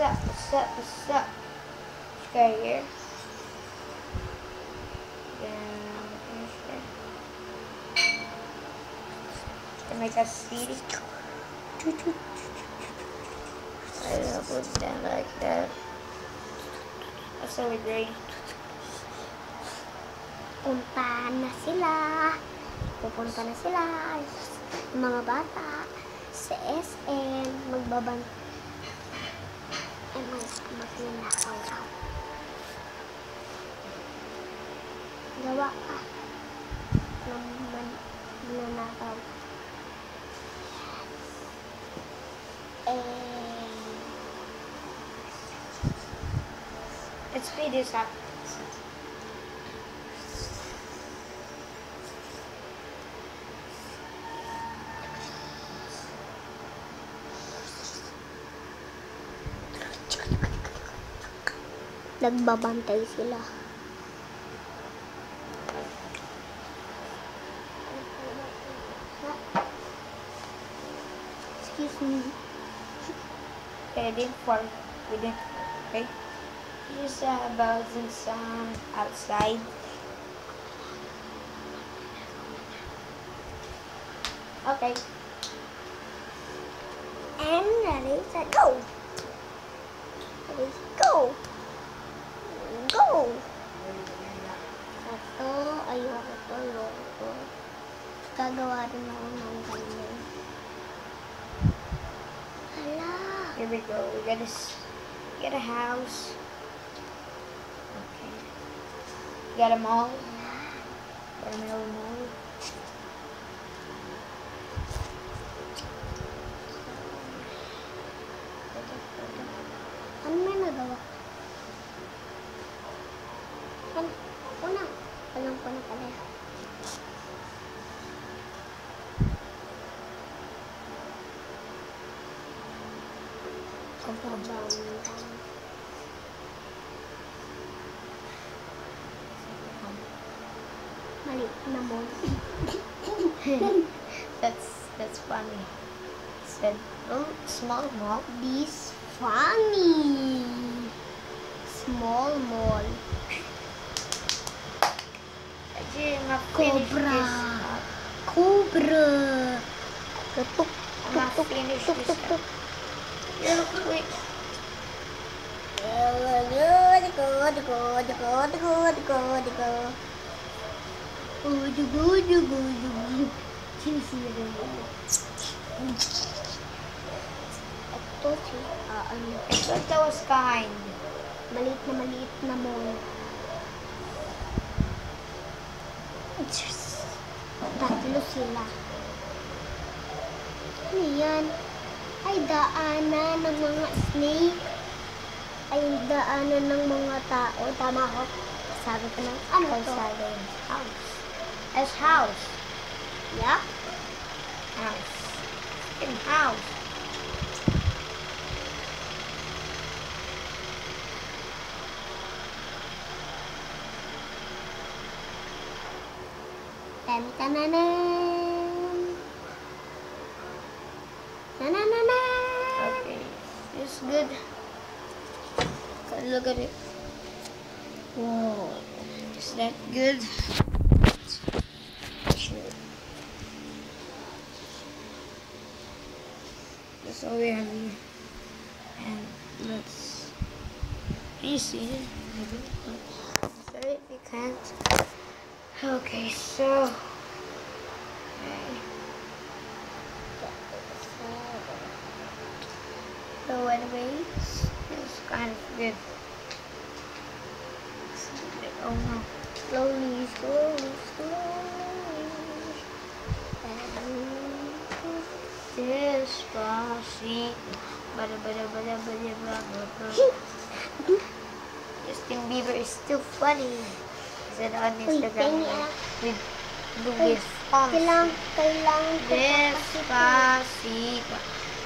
up, what's up, what's up? Let's go here. Then. To make us see. I'll put it down like that. That's so great. Punta na sila. Pupunta na sila. Mga bata sa SM magbaban Eh. Let's speed this up. Nagbabantay sila. Excuse me. Heading for within. Okay. Uh, about some outside. Okay. And ready, set, go! Ready, go! Ito. Gagawa rin ako ng ganyan. Here we go. We got a s- get a house. Okay. Got a mall. Got a mall. money in the morning. that's that's funny. Said oh, small mall. This funny. Small mall. Cobra. Cobra. Ketuk. Tuk, tuk, tuk, tuk, ketuk ketuk ketuk Go, go, go, go, go, go, go, go. Ano, I thought that was kind. maliit na maliit na mall. Tatlo sila. Ano yan? Ay, daanan ng mga snake. Ay, daanan ng mga tao. Tama ako. Sabi ko na, ano to? Outside as house. Yeah? House. In house. Dun, dun, dun, dun. Dun. Okay, it's good. Look at it. Whoa, is that good? Sorry if you can't. Okay, so. So anyways, it's kind of good. Oh no. Slowly, slowly, slowly. Bada bada bada bada bada bada. Justin Bieber is still funny. Said on Instagram Uy, with Luis Fonsi. Kailangan, kailangan ko pa kasi ito. Despacito.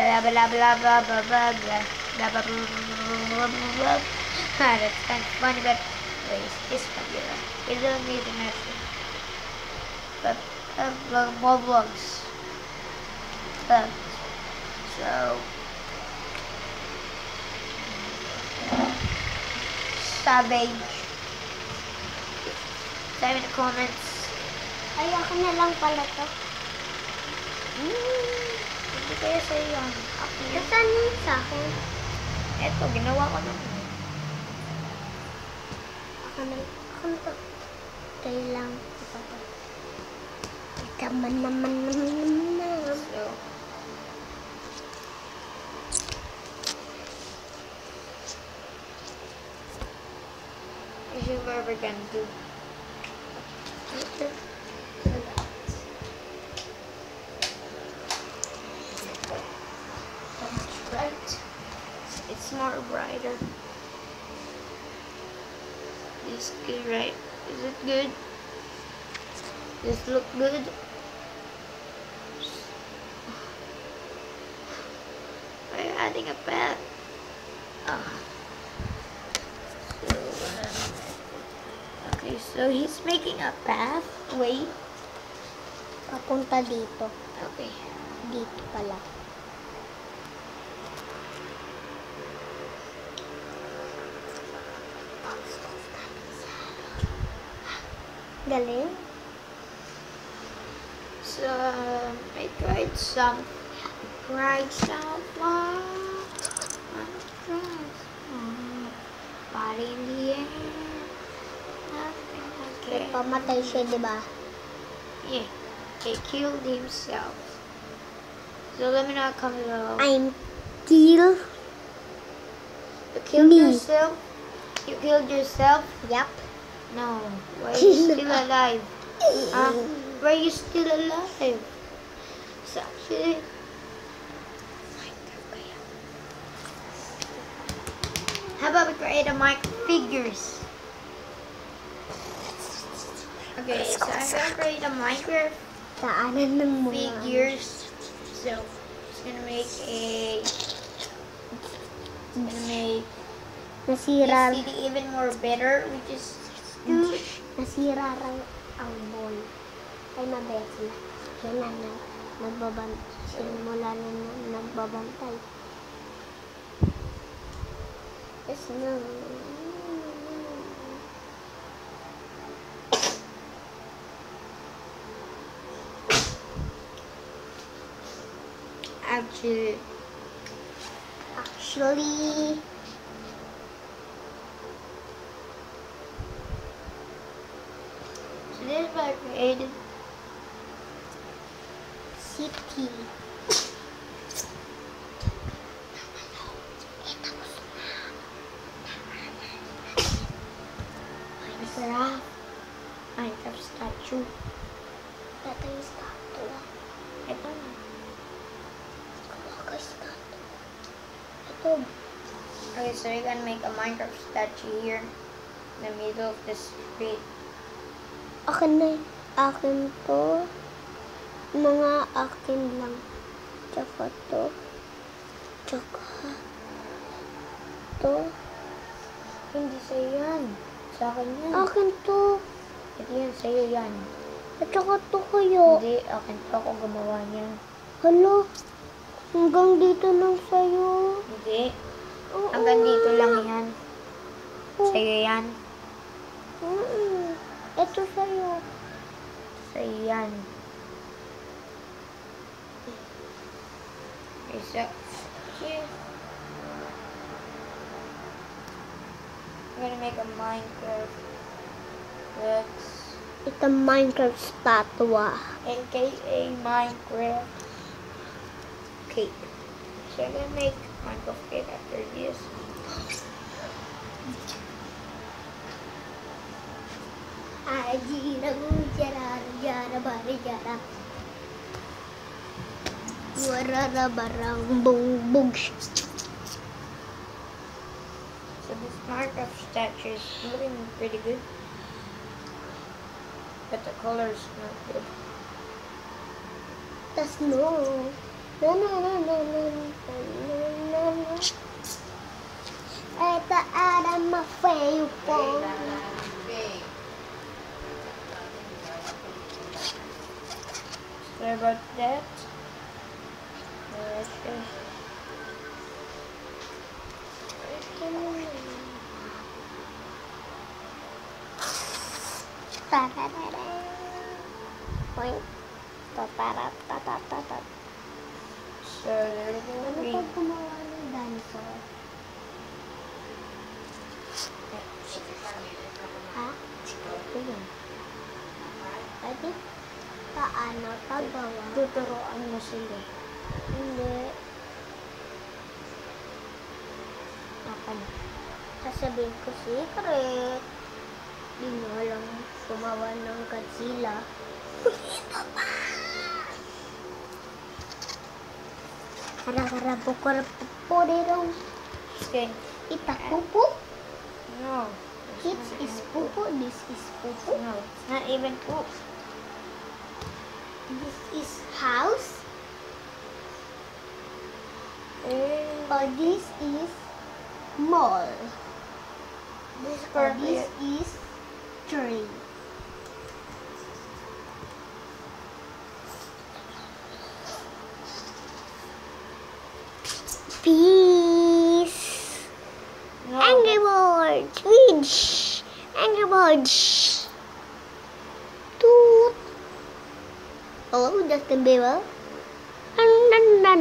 Blah blah blah blah blah blah blah blah blah blah blah blah. Ah, That's kind of funny, but anyways, it's funny. It don't need message. But uh, vlog, more vlogs. But so savage? In the comments. Ay, ako na lang pala to. Hmm, hindi kaya sa'yo yan. Ako. Nasaan yung sa akin? Eto, ginawa ko naman. Ako na, ako na to. Tayo lang. Ito to. Ika man naman naman naman. So, this is what we're gonna do. Right. It's more brighter. This good, right? Is it good? This look good? You adding a path? Ah. So, okay, so he's making a path. Wait. Papunta dito. Okay. Dito pala. Galing. Um, I tried some. Tried some. Body in the air. Nothing okay. Pamatay siya, di ba? Yeah. He killed himself. So let me know come below. I'm kill. You killed me. yourself? You killed yourself? Yup. No. Why are you still alive? Huh? Why are you still alive? It's actually... How about we create a mic figures? Okay, so I'm gonna create a Minecraft Daanan ng mga... figures. So, it's gonna make a... It's gonna make Nasira, this even more better, which is good. nasira ang ball. kay Ma Betsy. Yun na, na nagbaban, simula na, na nagbabantay. Yes, no. Actually, actually, this was created city. Minecraft. Minecraft statue. Yung statue. Ito. Kapag statue. Ito. Okay, so you're gonna make a Minecraft statue here in the middle of the street. Akin yun. Akin to. Mga akin lang. Tsaka to. Tsaka to. Hindi sa'yo yan. Sa akin yan. Akin to. Ito yan, sa'yo yan. At saka to kayo. Hindi, akin to ako gumawa niya. Hala. Hanggang dito lang sa'yo. Hindi. Oo. Hanggang dito lang yan. Sa'yo yan. Mm. Ito sa'yo. Sa'yo yan. Okay, so, here. I'm gonna make a Minecraft. Let's Ito Minecraft statua. aka Minecraft cake. So I'm gonna make Minecraft cake after this. Aji na jara jara bari jara. Warara barang bong bong. So this Minecraft statue is looking pretty good. But the color is not good. Tas no. No no no no no no no no. Ito ada mafayo po. Sorry about that. Point. Tatarap, tatatatat. So, ano pa gumawa ng dinosaur? Ha? Pwede? Paano pagawa? Tuturuan mo sila. Hindi. Ako na. Sasabihin ko secret. Di mo alam gumawa ng Godzilla. Kara-kara-po-kara-po-po-rirong. Okay. Itapupo. No. This is pupo. This is pupo. No. It's not even poop. This is house. Eh, Or this is mall. this is Or this is tree. Peace. no. Angry Birds. Winch. Angry Birds. Toot. Hello, Justin Bieber. No.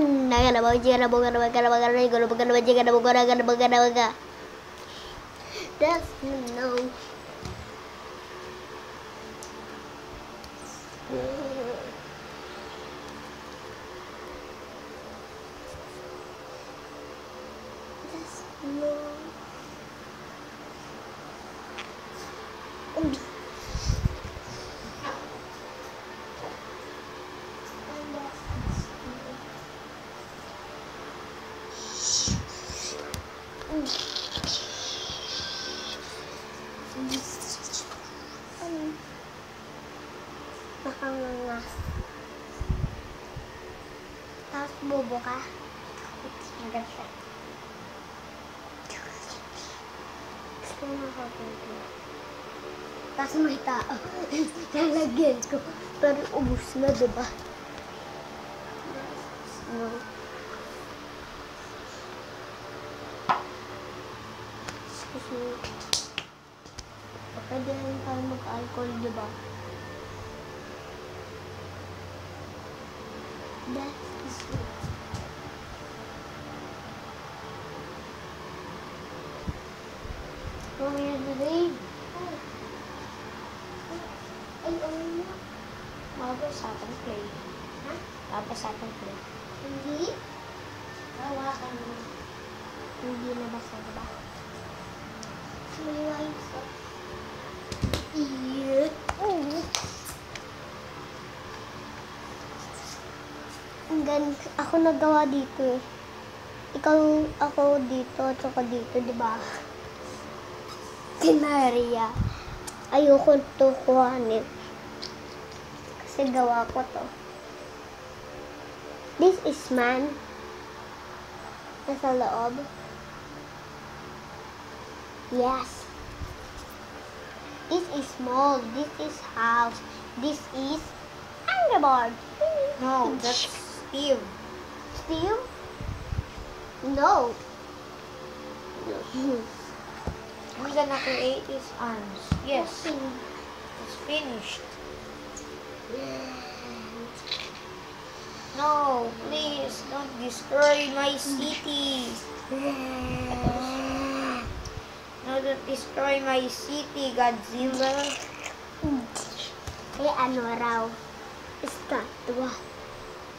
Ka. Hanggang siya. Gusto mo makapunta. Tapos may tao. Lalagyan ko. Pero ubus na, di ba? No. Excuse me. Pwede rin tayo mag-alcohol, di ba? Babe. Ay, ano na? Mapapasatan play. Ha? Mapapasatan play. Hindi? Hawakan mo. Hindi na basta ba? Smiling sa... Iyon. Oh. Ang ganda. Ako nagawa dito eh. Ikaw, ako dito, at saka dito, di ba? Si Maria. Ayoko to kuhanin. Kasi gawa ko to. This is man. Nasa loob. Yes. This is small. This is house. This is Bird. No, that's Steve. Steve? No. Who's gonna create his arms? Yes, it's finished. No, please don't destroy my city. No, don't destroy my city, Godzilla. Eh, ano raw? Estatwa.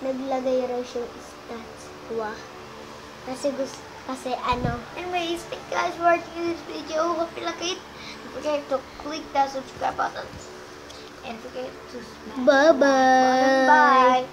Naglagay raw siyang estatwa. Kasi gusto, kasi ano, Anyways, thank you guys for watching this video. Hope you like it. Don't forget to click that subscribe button. And forget to smash bye-bye. Bye.